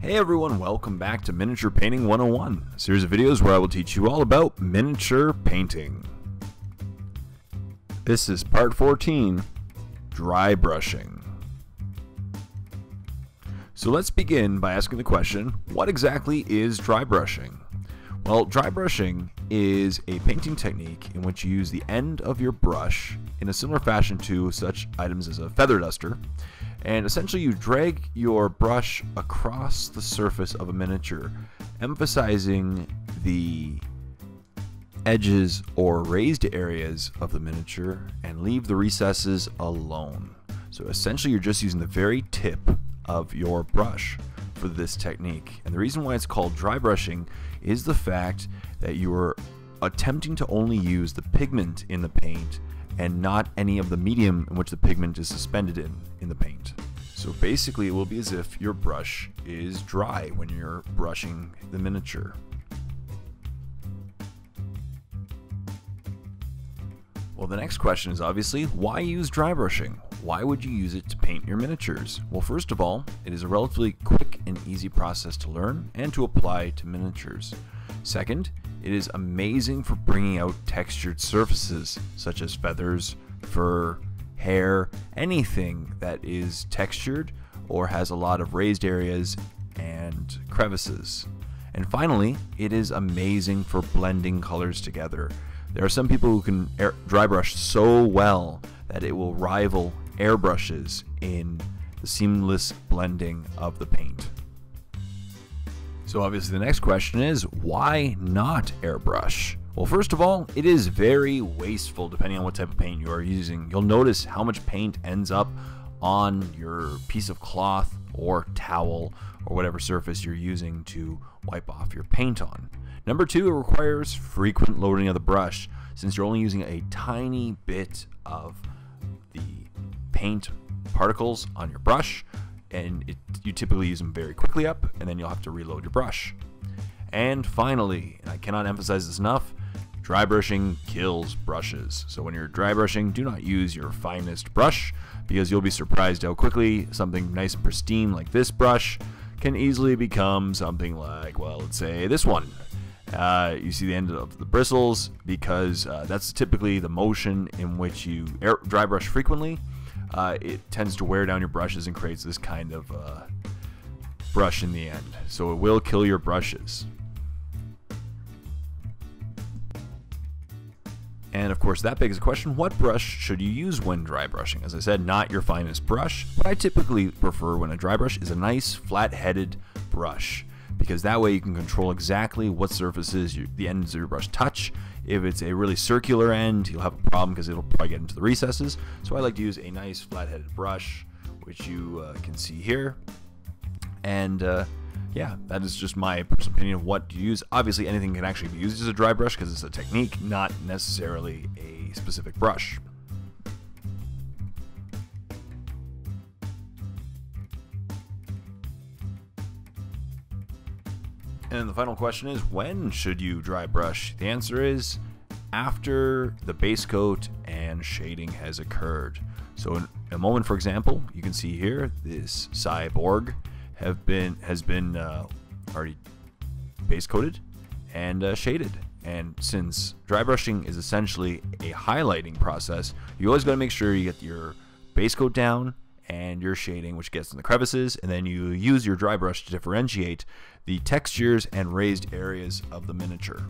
Hey everyone, welcome back to Miniature Painting 101, a series of videos where I will teach you all about miniature painting. This is part 14, dry brushing. So let's begin by asking the question, what exactly is dry brushing? Well, dry brushing is a painting technique in which you use the end of your brush in a similar fashion to such items as a feather duster and essentially you drag your brush across the surface of a miniature, emphasizing the edges or raised areas of the miniature and leave the recesses alone. So essentially you're just using the very tip of your brush for this technique. And the reason why it's called dry brushing is the fact that you are attempting to only use the pigment in the paint and not any of the medium in which the pigment is suspended in, in the paint. So basically it will be as if your brush is dry when you're brushing the miniature. Well, the next question is obviously, why use dry brushing? Why would you use it to paint your miniatures? Well, first of all, it is a relatively quick and easy process to learn and to apply to miniatures. Second, it is amazing for bringing out textured surfaces such as feathers, fur, hair, anything that is textured or has a lot of raised areas and crevices. And finally, it is amazing for blending colors together. There are some people who can air, dry brush so well that it will rival airbrushes in the seamless blending of the paint. So obviously the next question is, why not airbrush? Well, first of all, it is very wasteful depending on what type of paint you are using. You'll notice how much paint ends up on your piece of cloth or towel or whatever surface you're using to wipe off your paint on. Number two, it requires frequent loading of the brush since you're only using a tiny bit of the paint particles on your brush and it, you typically use them very quickly up, and then you'll have to reload your brush. And finally, and I cannot emphasize this enough, dry brushing kills brushes. So when you're dry brushing, do not use your finest brush because you'll be surprised how quickly something nice and pristine like this brush can easily become something like, well, let's say this one. Uh, you see the end of the bristles because uh, that's typically the motion in which you air, dry brush frequently uh, it tends to wear down your brushes and creates this kind of uh, brush in the end. So it will kill your brushes. And of course, that begs the question what brush should you use when dry brushing? As I said, not your finest brush. What I typically prefer when a dry brush is a nice flat headed brush because that way you can control exactly what surfaces you, the ends of your brush touch. If it's a really circular end, you'll have a problem because it'll probably get into the recesses. So I like to use a nice flat-headed brush, which you uh, can see here. And uh, yeah, that is just my personal opinion of what to use. Obviously, anything can actually be used as a dry brush because it's a technique, not necessarily a specific brush. And the final question is when should you dry brush? The answer is after the base coat and shading has occurred. So in a moment, for example, you can see here this cyborg have been has been uh, already base coated and uh, shaded. And since dry brushing is essentially a highlighting process, you always got to make sure you get your base coat down and your shading, which gets in the crevices, and then you use your dry brush to differentiate the textures and raised areas of the miniature.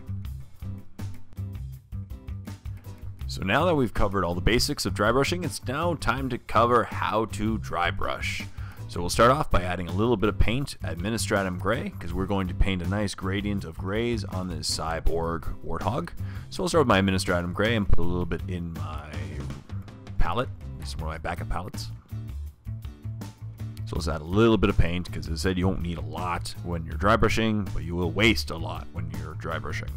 So now that we've covered all the basics of dry brushing, it's now time to cover how to dry brush. So we'll start off by adding a little bit of paint Administratum Grey, because we're going to paint a nice gradient of grays on this Cyborg Warthog. So I'll start with my Administratum Grey and put a little bit in my palette. This is one of my backup palettes. So let's add a little bit of paint because as I said you won't need a lot when you're dry brushing, but you will waste a lot when you're dry brushing.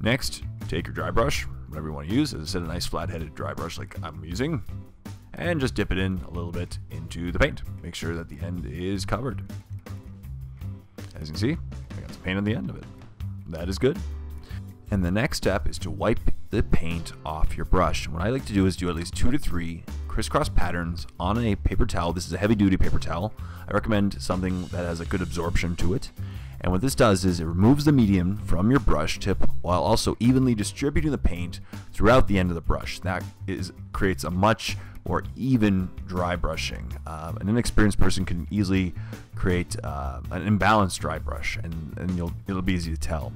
Next, take your dry brush, whatever you want to use. As I said, a nice flat-headed dry brush like I'm using, and just dip it in a little bit into the paint. Make sure that the end is covered. As you can see, I got some paint on the end of it. That is good. And the next step is to wipe the paint off your brush. What I like to do is do at least two to three crisscross patterns on a paper towel. This is a heavy duty paper towel. I recommend something that has a good absorption to it. And what this does is it removes the medium from your brush tip while also evenly distributing the paint throughout the end of the brush. That is creates a much more even dry brushing. Um, an inexperienced person can easily create uh, an imbalanced dry brush, and, and you'll, it'll be easy to tell.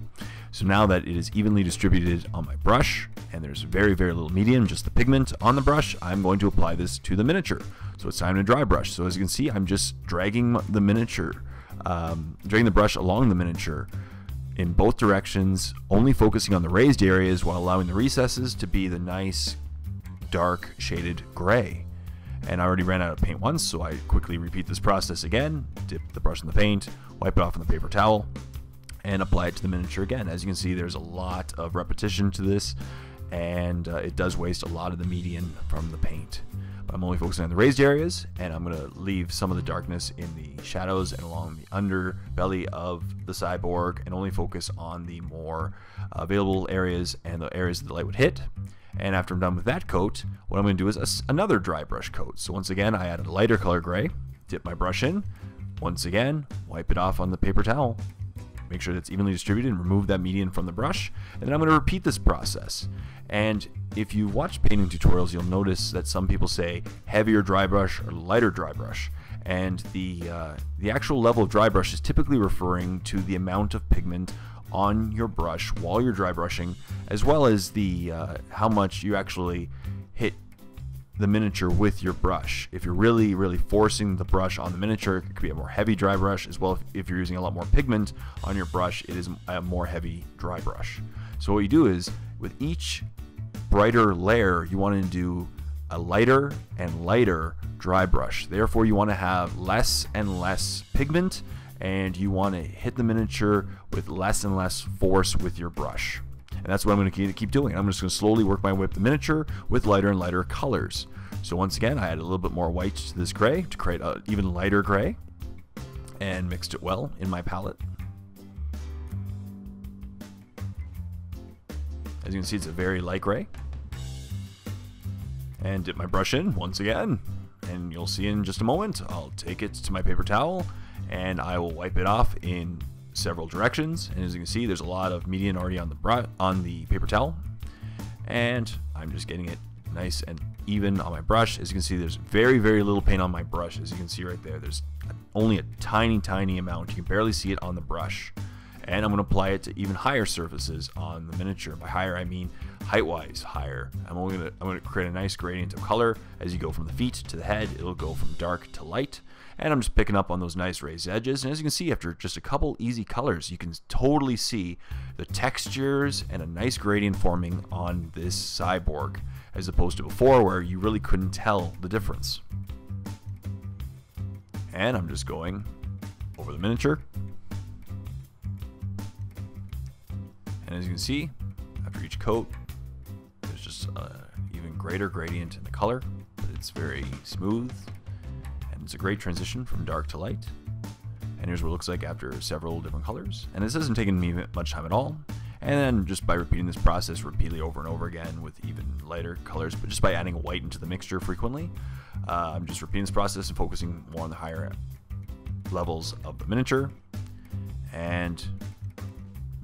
So now that it is evenly distributed on my brush, and there's very, very little medium, just the pigment on the brush, I'm going to apply this to the miniature. So it's time to dry brush. So as you can see, I'm just dragging the miniature um, dragging the brush along the miniature in both directions, only focusing on the raised areas while allowing the recesses to be the nice dark shaded gray. And I already ran out of paint once, so I quickly repeat this process again, dip the brush in the paint, wipe it off on the paper towel, and apply it to the miniature again. As you can see, there's a lot of repetition to this, and uh, it does waste a lot of the median from the paint. But I'm only focusing on the raised areas, and I'm going to leave some of the darkness in the shadows and along the underbelly of the cyborg, and only focus on the more available areas and the areas that the light would hit. And after I'm done with that coat, what I'm going to do is a, another dry brush coat. So once again, I add a lighter color gray, dip my brush in, once again, wipe it off on the paper towel, make sure that it's evenly distributed and remove that median from the brush. And then I'm going to repeat this process. And if you watch painting tutorials, you'll notice that some people say heavier dry brush or lighter dry brush. And the, uh, the actual level of dry brush is typically referring to the amount of pigment on your brush while you're dry brushing, as well as the uh, how much you actually hit the miniature with your brush. If you're really, really forcing the brush on the miniature, it could be a more heavy dry brush, as well if, if you're using a lot more pigment on your brush, it is a more heavy dry brush. So what you do is, with each brighter layer, you want to do a lighter and lighter dry brush. Therefore, you want to have less and less pigment and you want to hit the miniature with less and less force with your brush. And that's what I'm going to keep doing. I'm just going to slowly work my way up the miniature with lighter and lighter colors. So once again, I add a little bit more white to this gray to create an even lighter gray and mixed it well in my palette. As you can see, it's a very light gray and dip my brush in once again. And you'll see in just a moment, I'll take it to my paper towel and I will wipe it off in several directions. And as you can see, there's a lot of median already on the on the paper towel. And I'm just getting it nice and even on my brush. As you can see, there's very, very little paint on my brush. As you can see right there, there's only a tiny, tiny amount. You can barely see it on the brush and I'm going to apply it to even higher surfaces on the miniature. By higher, I mean height-wise higher. I'm only going to I'm going to create a nice gradient of color as you go from the feet to the head. It'll go from dark to light, and I'm just picking up on those nice raised edges. And as you can see, after just a couple easy colors, you can totally see the textures and a nice gradient forming on this cyborg, as opposed to before where you really couldn't tell the difference. And I'm just going over the miniature And as you can see, after each coat, there's just an even greater gradient in the color, but it's very smooth, and it's a great transition from dark to light. And here's what it looks like after several different colors. And this hasn't taken me much time at all. And then just by repeating this process repeatedly over and over again with even lighter colors, but just by adding white into the mixture frequently, uh, I'm just repeating this process and focusing more on the higher levels of the miniature. And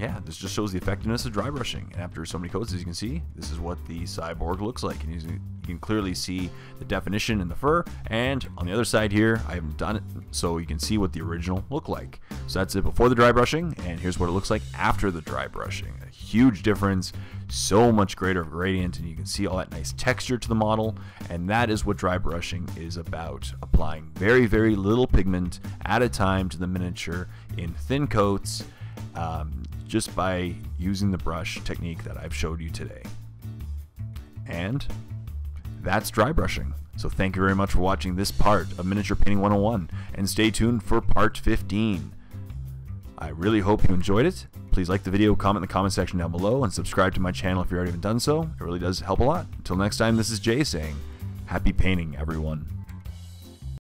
yeah, this just shows the effectiveness of dry brushing. And after so many coats, as you can see, this is what the cyborg looks like. And you can clearly see the definition in the fur. And on the other side here, I haven't done it, so you can see what the original looked like. So that's it before the dry brushing, and here's what it looks like after the dry brushing. A huge difference, so much greater gradient, and you can see all that nice texture to the model. And that is what dry brushing is about, applying very, very little pigment at a time to the miniature in thin coats um, just by using the brush technique that I've showed you today. And that's dry brushing. So thank you very much for watching this part of Miniature Painting 101 and stay tuned for part 15. I really hope you enjoyed it. Please like the video, comment in the comment section down below, and subscribe to my channel if you already haven't done so. It really does help a lot. Until next time, this is Jay saying, happy painting, everyone.